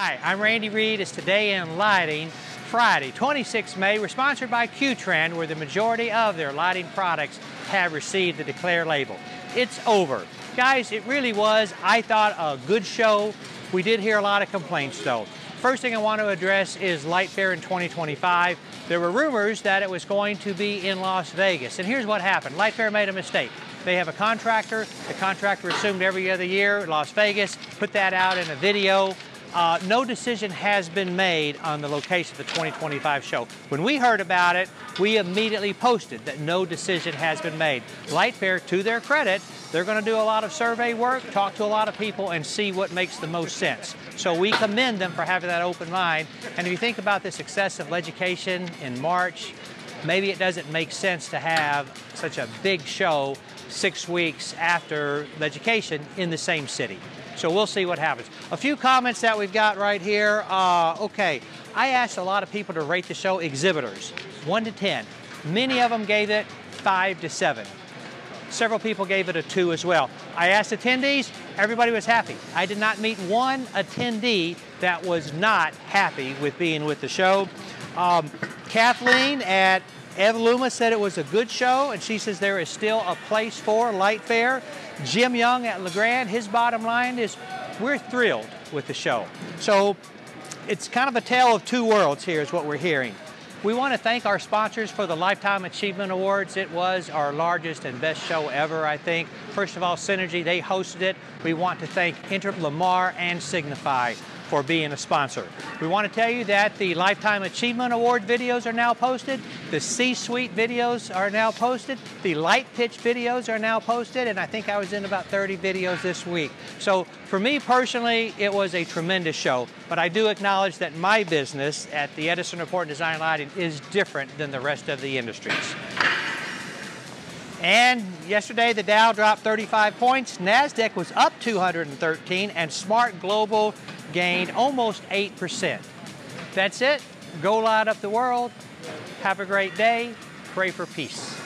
Hi, I'm Randy Reid. It's Today in Lighting, Friday, 26 May. We're sponsored by Q-Tran, where the majority of their lighting products have received the Declare label. It's over. Guys, it really was, I thought, a good show. We did hear a lot of complaints, though. First thing I want to address is LightFair in 2025. There were rumors that it was going to be in Las Vegas, and here's what happened. LightFair made a mistake. They have a contractor. The contractor assumed every other year in Las Vegas, put that out in a video. Uh, no decision has been made on the location of the 2025 show. When we heard about it, we immediately posted that no decision has been made. Light to their credit, they're going to do a lot of survey work, talk to a lot of people, and see what makes the most sense. So we commend them for having that open mind. And if you think about the success of LEDucation in March, maybe it doesn't make sense to have such a big show six weeks after LEDucation in the same city. So we'll see what happens. A few comments that we've got right here. Uh, okay, I asked a lot of people to rate the show exhibitors, one to 10. Many of them gave it five to seven. Several people gave it a two as well. I asked attendees, everybody was happy. I did not meet one attendee that was not happy with being with the show. Um, Kathleen at Evoluma said it was a good show, and she says there is still a place for LightFair. Jim Young at LeGrand, his bottom line is we're thrilled with the show. So it's kind of a tale of two worlds here is what we're hearing. We want to thank our sponsors for the Lifetime Achievement Awards. It was our largest and best show ever, I think. First of all, Synergy, they hosted it. We want to thank Intra Lamar and Signify for being a sponsor. We want to tell you that the Lifetime Achievement Award videos are now posted, the C-Suite videos are now posted, the LightPitch videos are now posted, and I think I was in about 30 videos this week. So for me personally, it was a tremendous show, but I do acknowledge that my business at the EdisonReport Design Lighting is different than the rest of the industries. And yesterday the Dow dropped 35 points, NASDAQ was up 213, and Smart Global gained almost 8%. That's it. Go light up the world. Have a great day. Pray for peace.